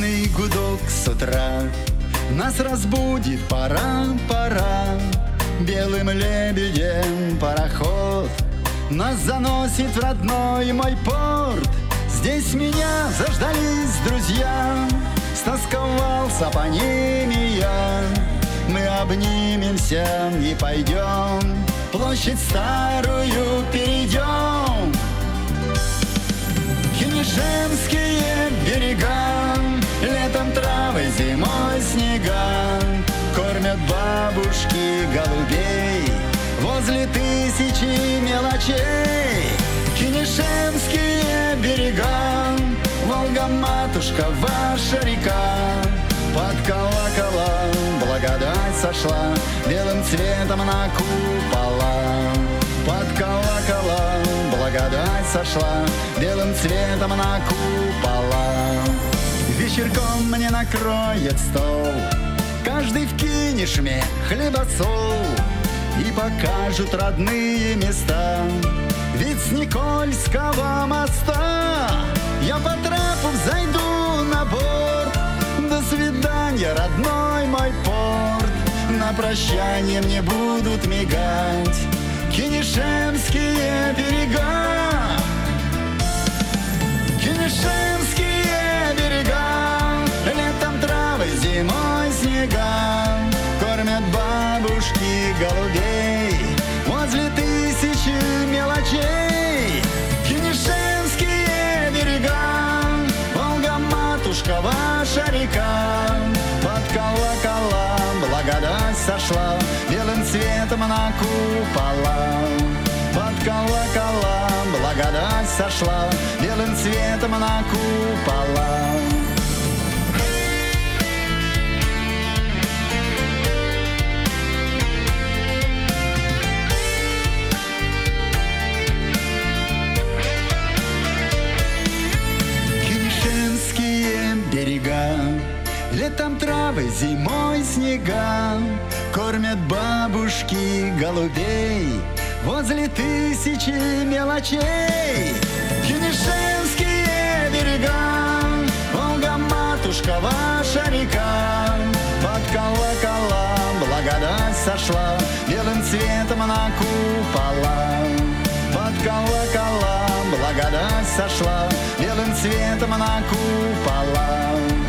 Холодный гудок с утра. Нас разбудит пора, пора. Белым лебедем пароход Нас заносит в родной мой порт. Здесь меня заждались друзья Стосковался по ними я. Мы обнимемся и пойдем Площадь старую перейдем. Хинишемские зимой снега Кормят бабушки голубей. Возле тысячи мелочей Кинешемские берега Волга-матушка, ваша река. Под колоколом благодать сошла Белым цветом на купола. Под колоколом благодать сошла Белым цветом на купола Вечерком мне накроет стол. Каждый вкинешь мне хлебосол И покажут родные места. Ведь с Никольского моста Я по трапу взойду на борт. До свидания, родной мой порт. На прощание мне будут мигать Кинешемские берега зимой снега Кормят бабушки голубей. Возле тысячи мелочей Кинешемские берега. Волга-матушка, ваша река. Под колоколом благодать сошла Белым цветом на купола Под колоколом благодать сошла Белым цветом на купола травы, зимой снега Кормят бабушки голубей Возле тысячи мелочей. Кинешемские берега Волга-матушка, ваша река. Под колоколом благодать сошла Белым цветом на купола Под колоколом благодать сошла Белым цветом на купола